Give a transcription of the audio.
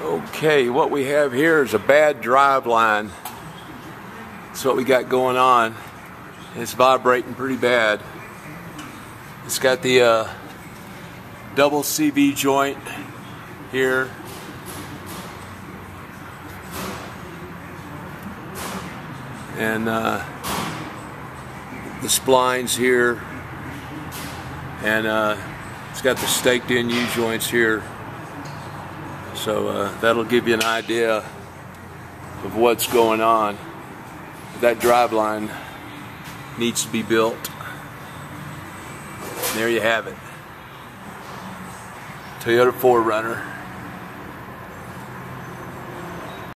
Okay, what we have here is a bad drive line. That's what we got going on. It's vibrating pretty bad. It's got the uh, double CV joint here. And uh, the splines here. And uh, it's got the staked in U joints here. So uh, that'll give you an idea of what's going on. That drive line needs to be built. There you have it. Toyota 4Runner.